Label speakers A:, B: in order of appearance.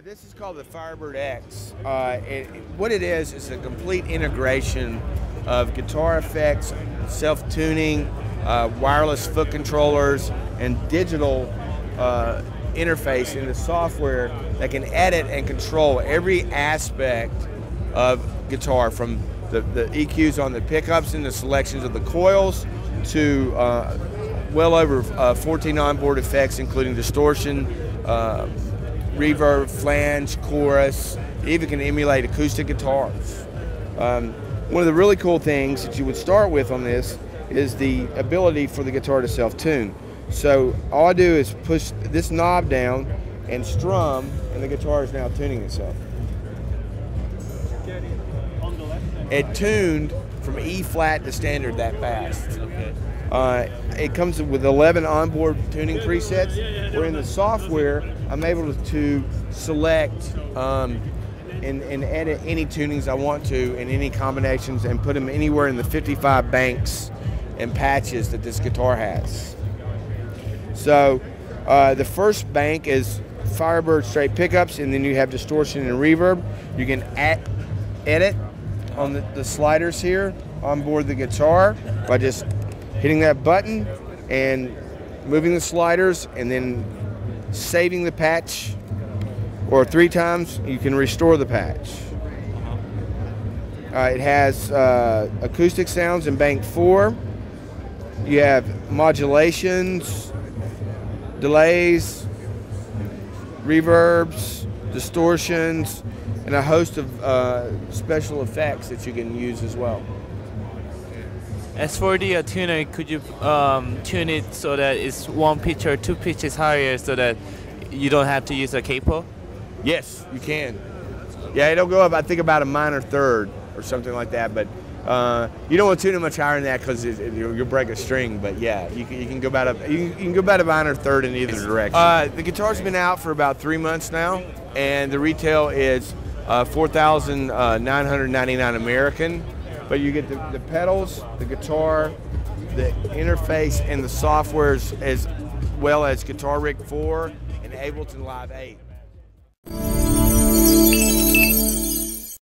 A: this is called the Firebird X. Uh, it, what it is is a complete integration of guitar effects, self-tuning, uh, wireless foot controllers, and digital uh, interface in the software that can edit and control every aspect of guitar from the, the EQs on the pickups and the selections of the coils to uh, well over uh, 14 onboard effects, including distortion, uh, reverb, flange, chorus. Even can emulate acoustic guitars. Um, one of the really cool things that you would start with on this is the ability for the guitar to self-tune. So all I do is push this knob down and strum, and the guitar is now tuning itself. It tuned from E flat to standard that fast.
B: Okay.
A: Uh, it comes with 11 onboard tuning presets. Where in the software, I'm able to select um, and, and edit any tunings I want to and any combinations and put them anywhere in the 55 banks and patches that this guitar has. So uh, the first bank is Firebird straight pickups, and then you have distortion and reverb. You can add, edit on the, the sliders here on board the guitar by just hitting that button and moving the sliders and then saving the patch or three times you can restore the patch. Uh, it has uh, acoustic sounds in bank four. You have modulations, delays, reverbs, distortions, and a host of uh, special effects that you can use as well.
B: As for the uh, tuner, could you um, tune it so that it's one pitch or two pitches higher so that you don't have to use a capo?
A: Yes, you can. Yeah, it'll go up, I think, about a minor third or something like that. But uh, you don't want to tune it much higher than that because you'll, break a string. But yeah, you can, you can go about a you you can go about a minor third in either direction. Uh, the guitar's been out for about three months now, and the retail is uh, four thousand nine hundred ninety nine American. But you get the, the pedals, the guitar, the interface, and the softwares as well as Guitar Rig 4 and Ableton Live 8.